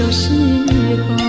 有时候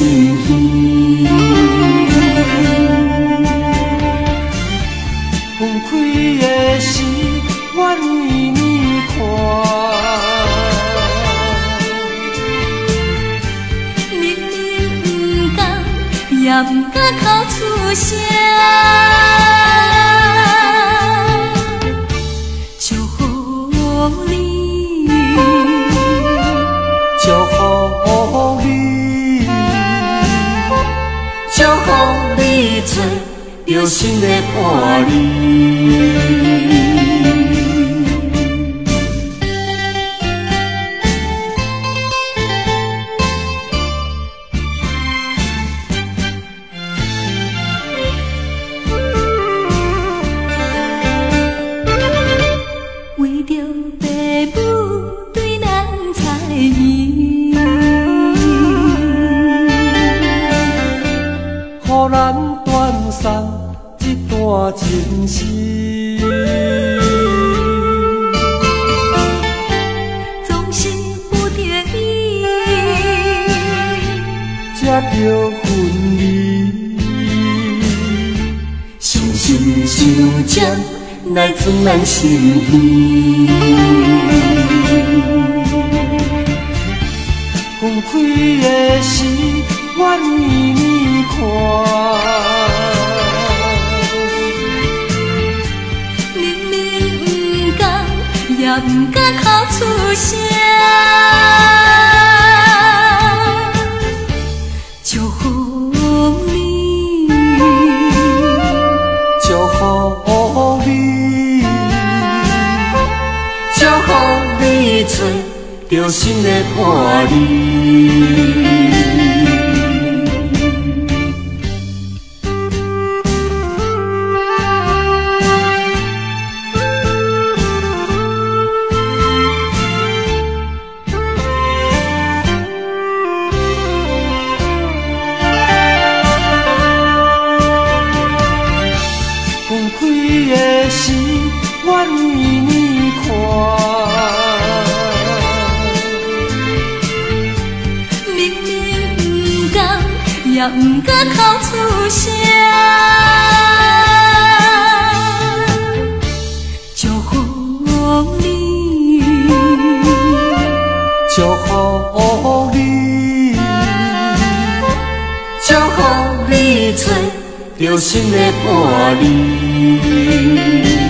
伴侣。Chore. 不敢哭出声，祝福你，祝福你，祝福你，找到新的伴侣。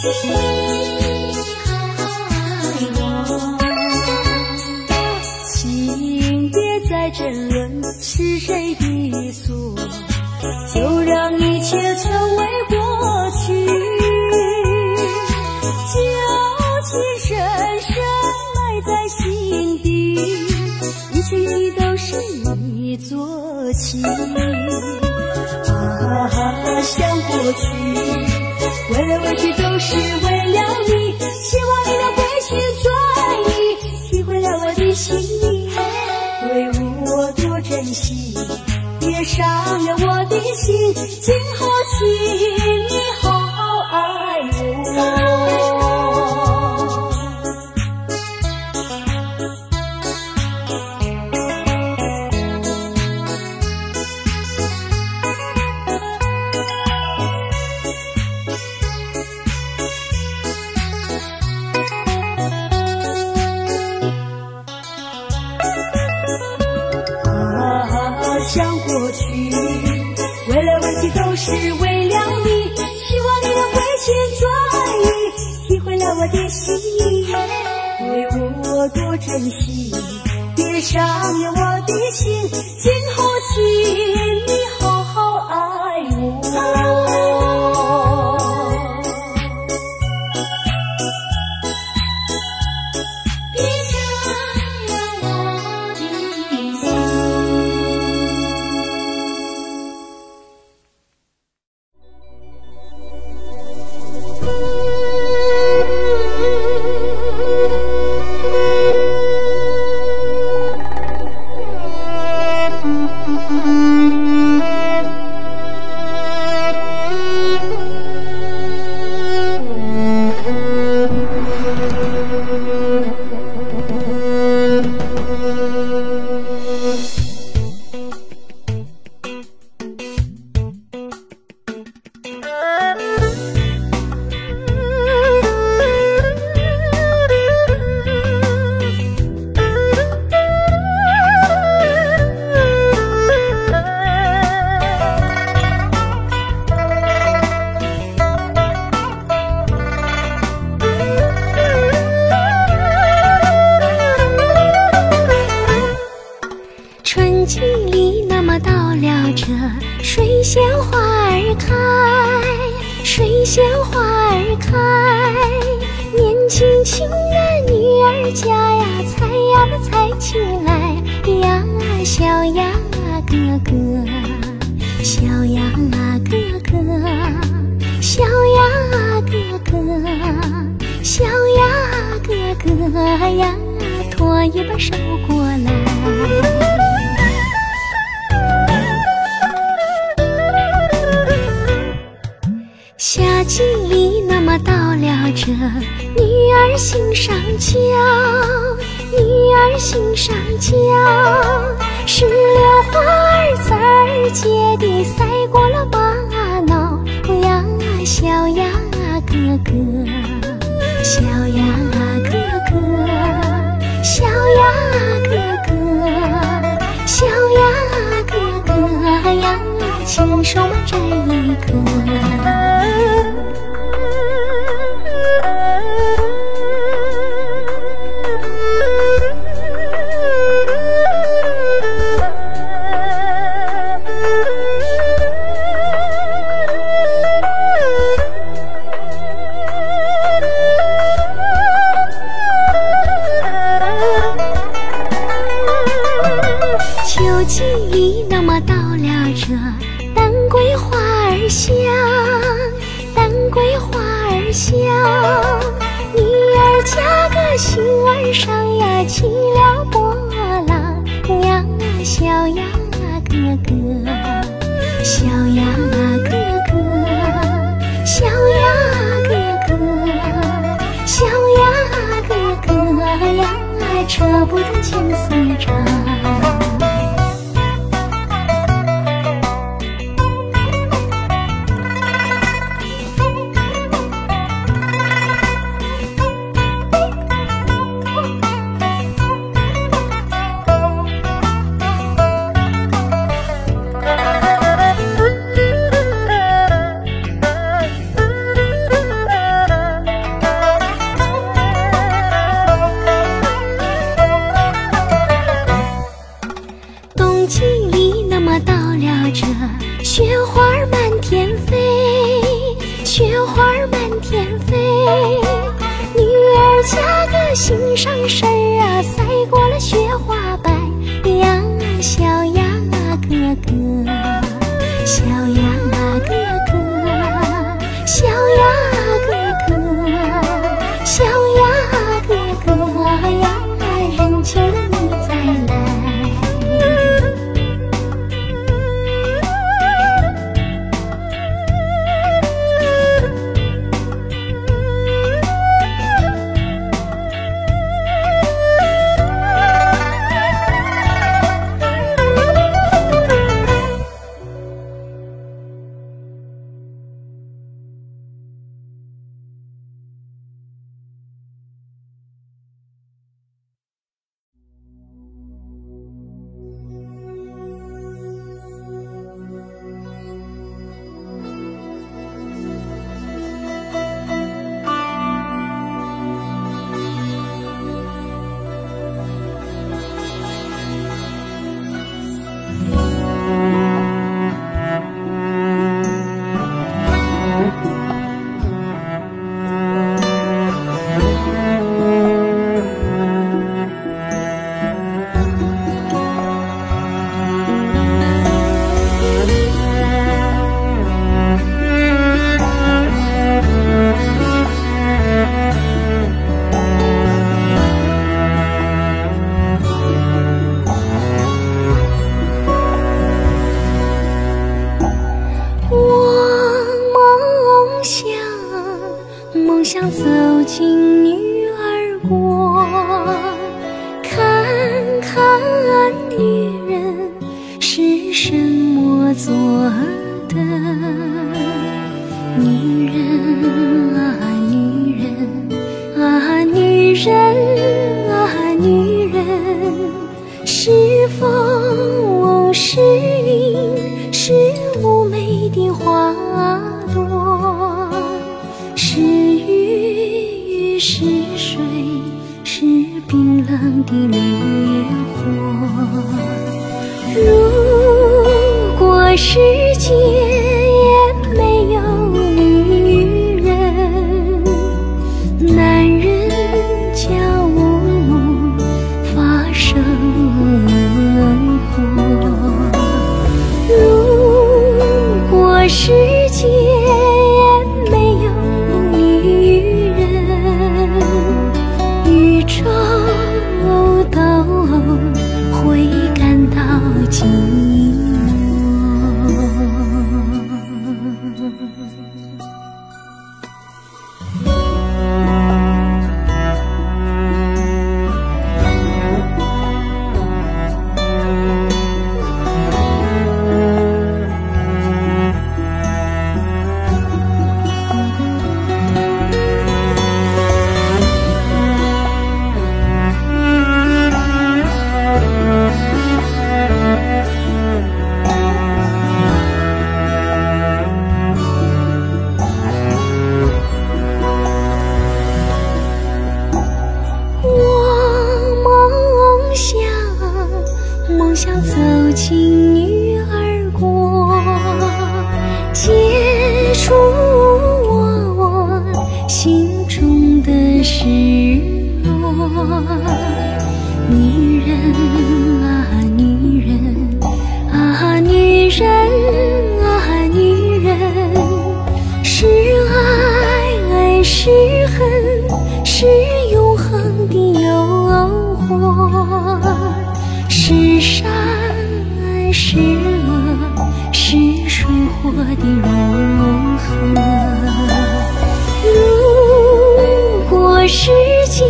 请你好好爱我，请别再争论是谁的错。就让一切成为过去，旧情深深埋在心底，一切的都是你做起。想过去，未来委去都是为了你，希望你能回心转意，体会了我的心意，为我多珍惜，别伤了我的心，今后起。家。扯不得青丝长。想走进我的如何？如果时间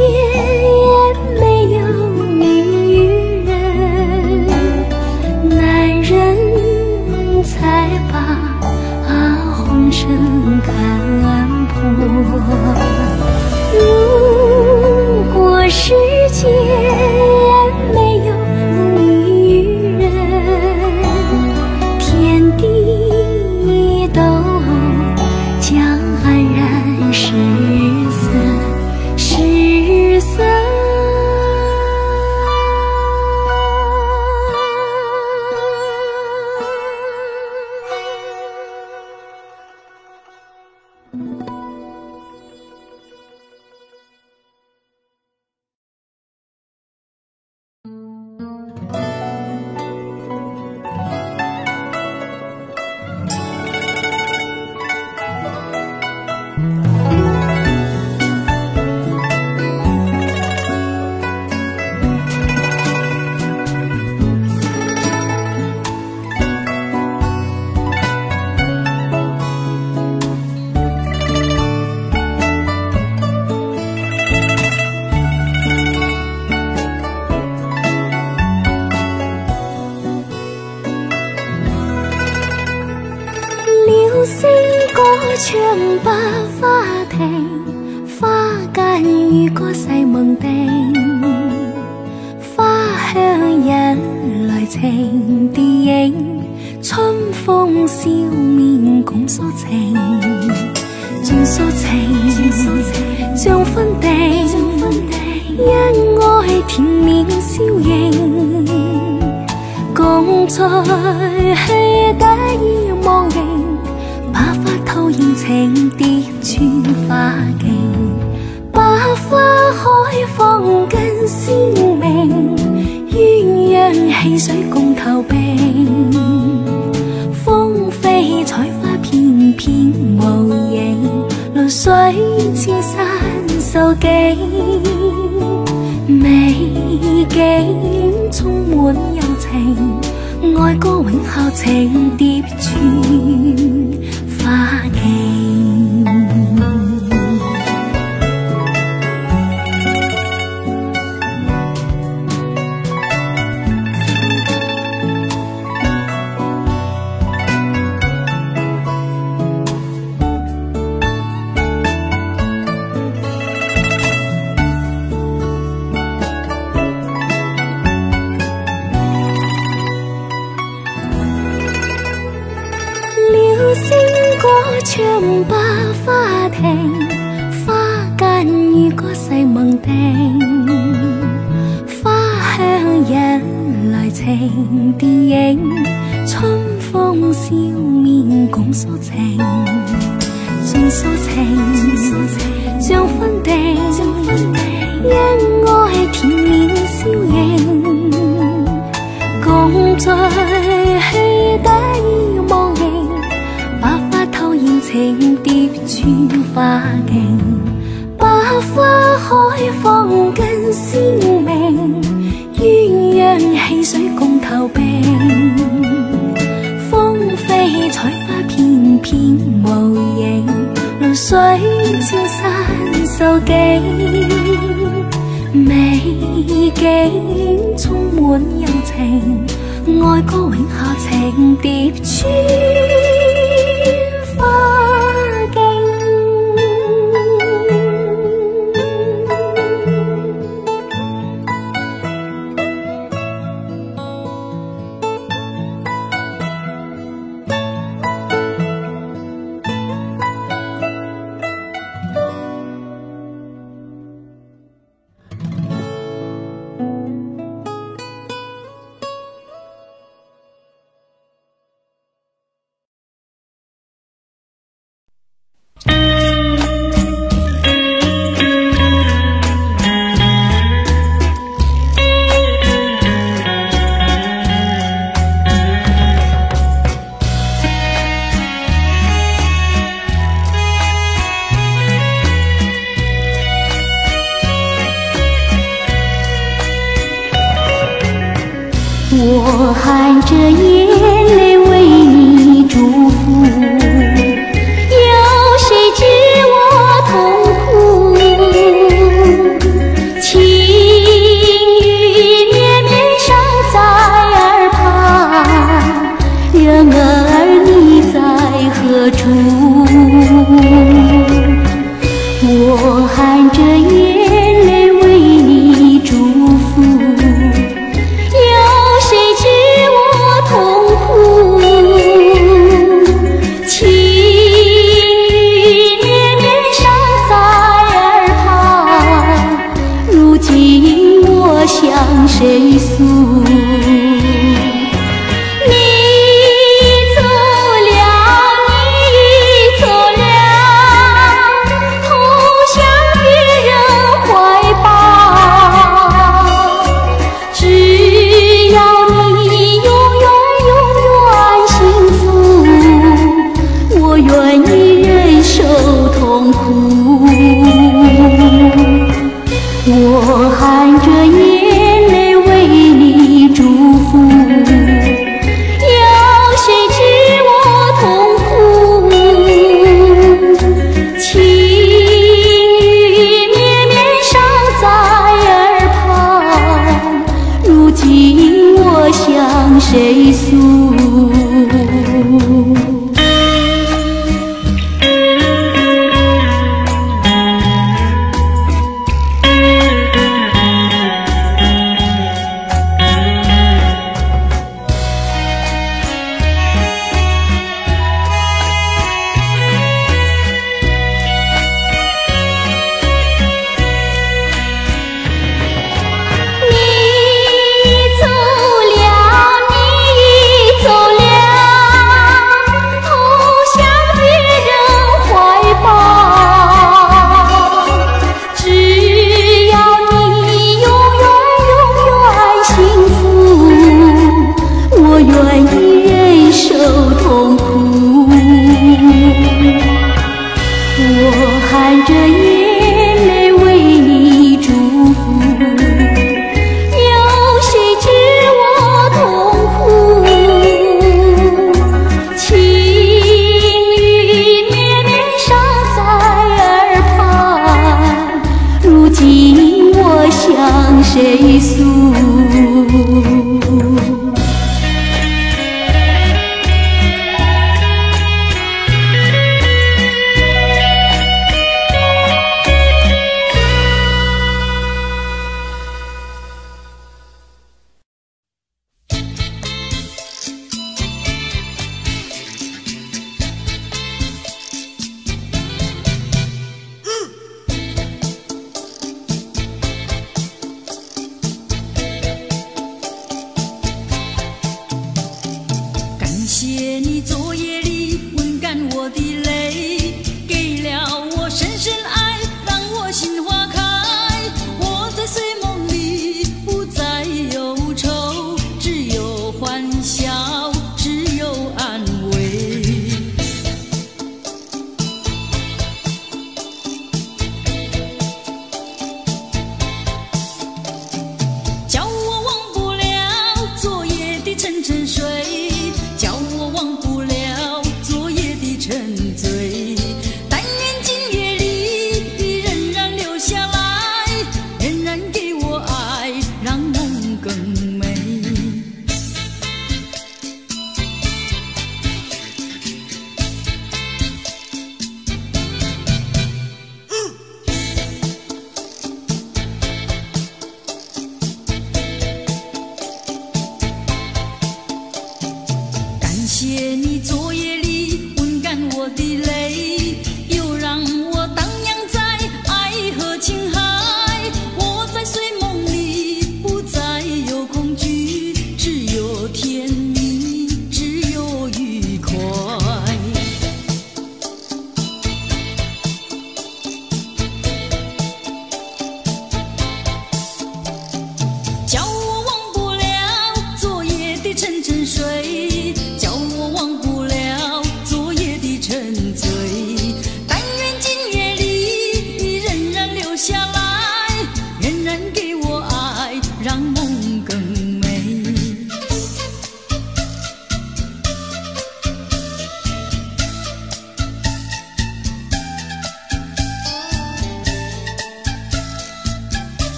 我含着眼泪为你祝福。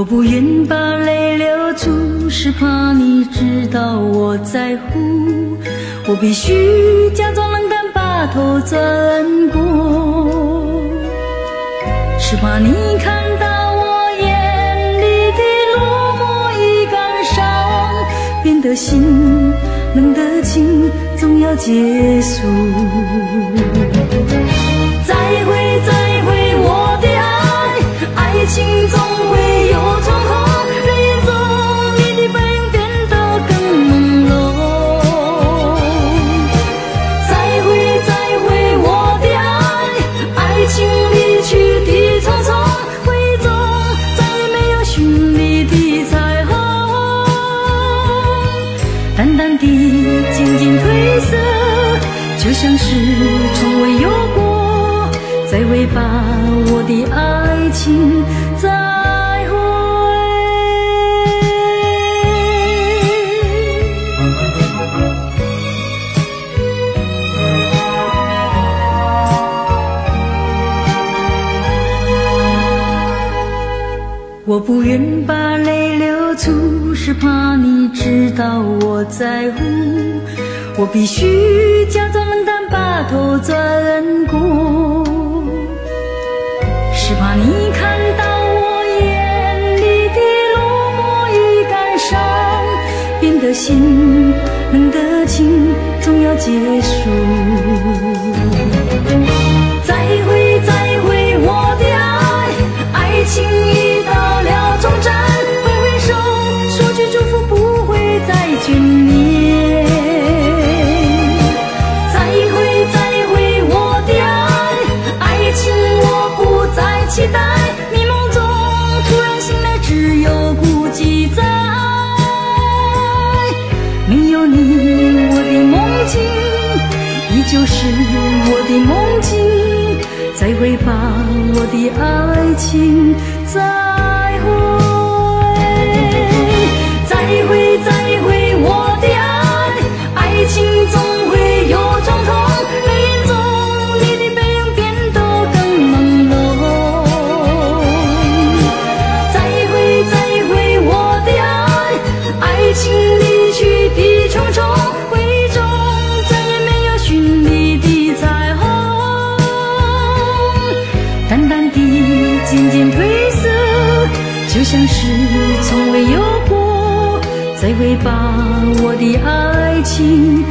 我不愿把泪流出，是怕你知道我在乎。我必须假装冷淡，把头转过，是怕你看到我眼里的落寞与感伤，变得心冷的情总要结束。再会，再会，我的爱，爱情总的爱情再会。我不愿把泪流出，是怕你知道我在乎。我必须假装冷淡，把头转过，只怕你看到我眼里的落寞与感伤，变得心冷的情总要结束。再会，再会，我的爱，爱情已爱情把我的爱情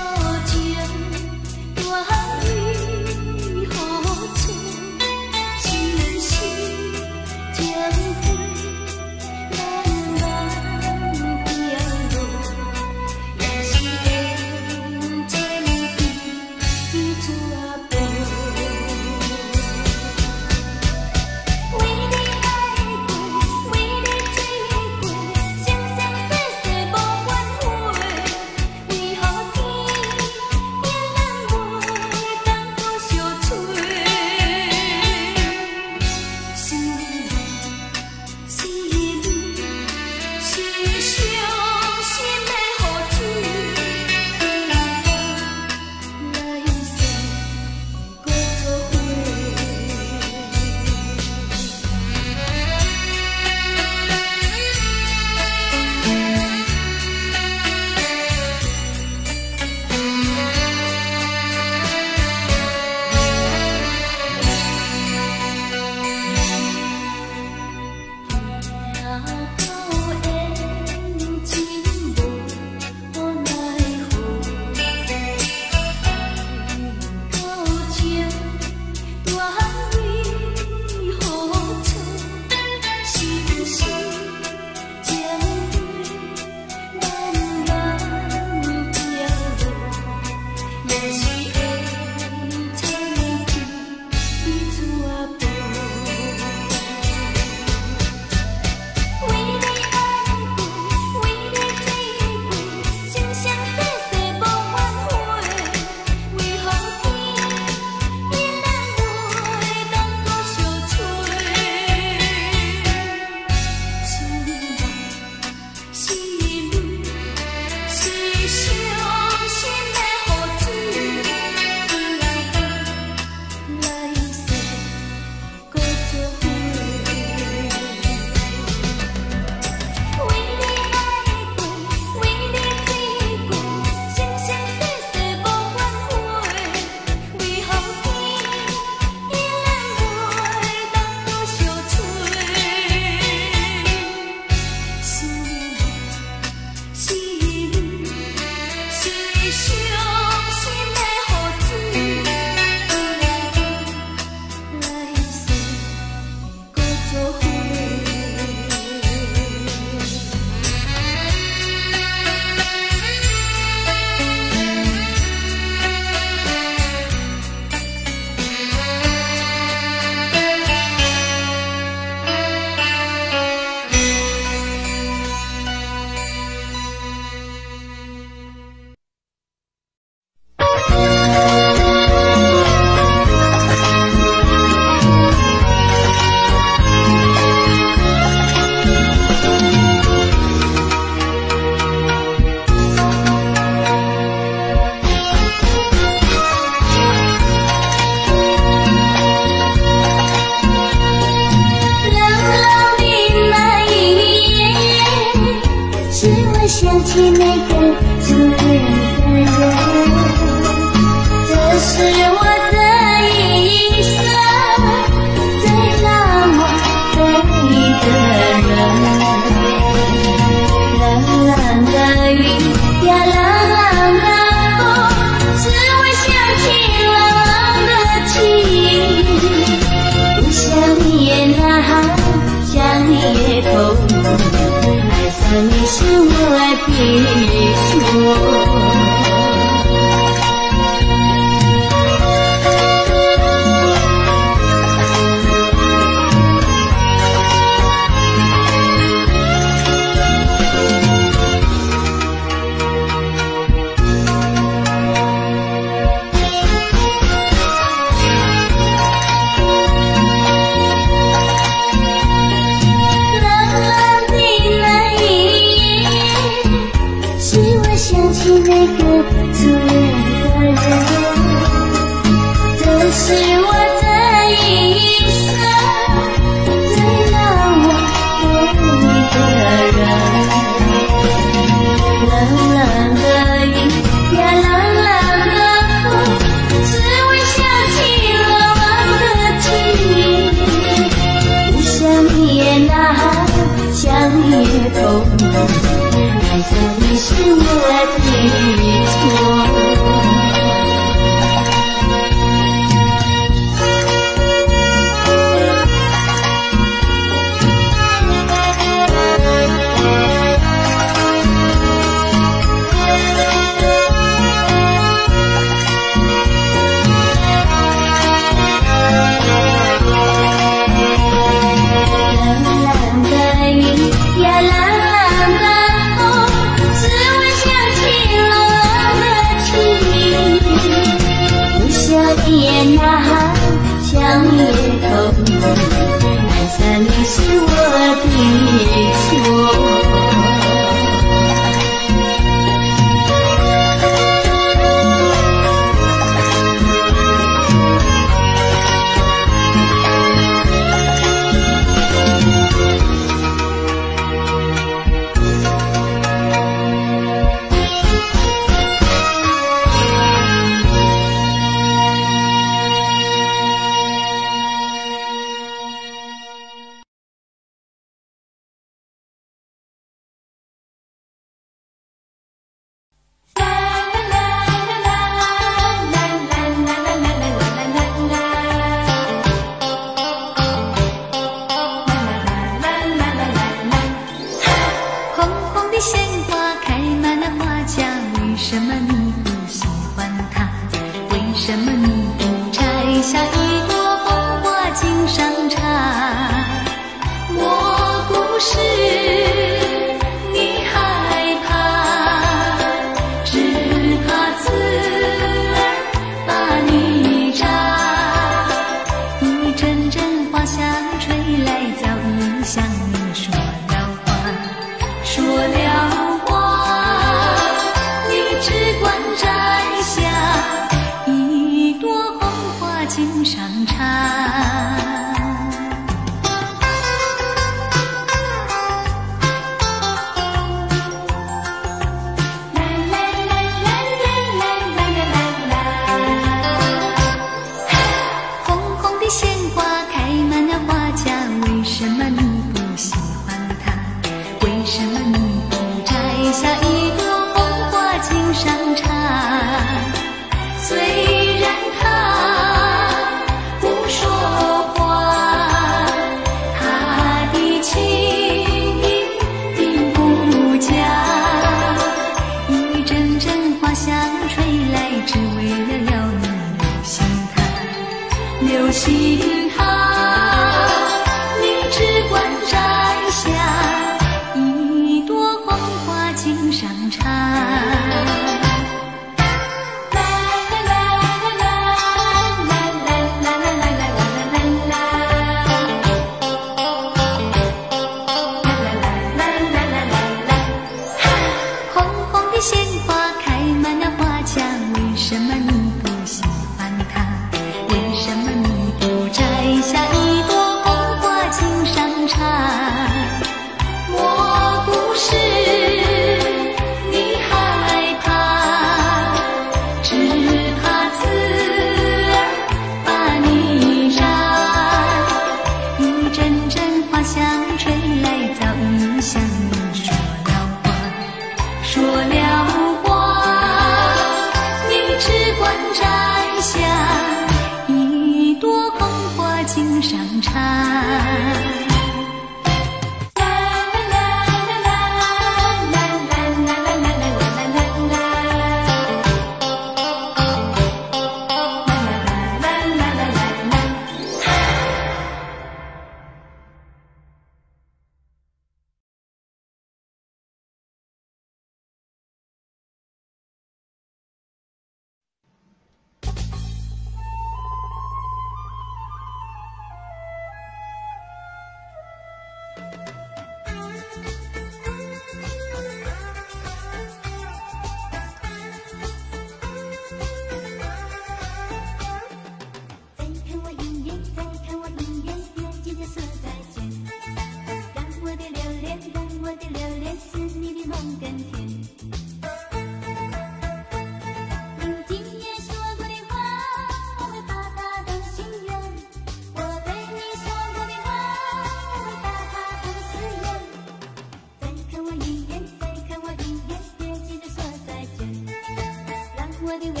worthy